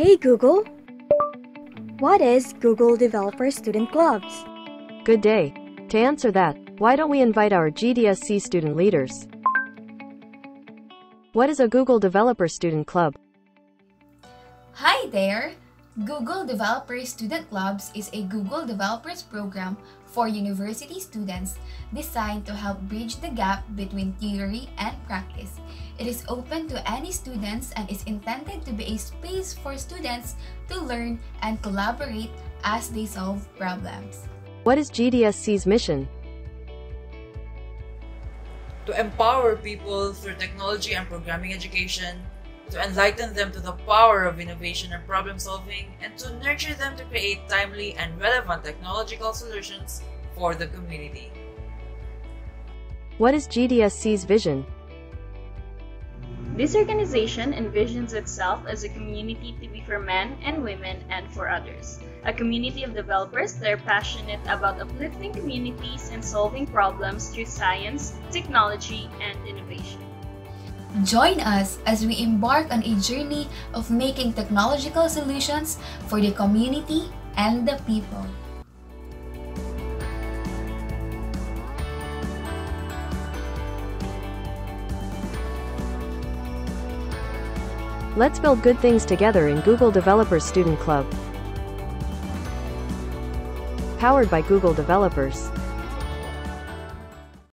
Hey Google. What is Google Developer Student Clubs? Good day. To answer that, why don't we invite our GDSC student leaders? What is a Google Developer Student Club? Hi there! Google Developer Student Clubs is a Google Developers program for university students designed to help bridge the gap between theory and practice. It is open to any students and is intended to be a space for students to learn and collaborate as they solve problems. What is GDSC's mission? To empower people through technology and programming education, to enlighten them to the power of innovation and problem solving, and to nurture them to create timely and relevant technological solutions for the community. What is GDSC's vision? This organization envisions itself as a community to be for men and women and for others. A community of developers that are passionate about uplifting communities and solving problems through science, technology, and innovation. Join us as we embark on a journey of making technological solutions for the community and the people. Let's build good things together in Google Developers Student Club. Powered by Google Developers.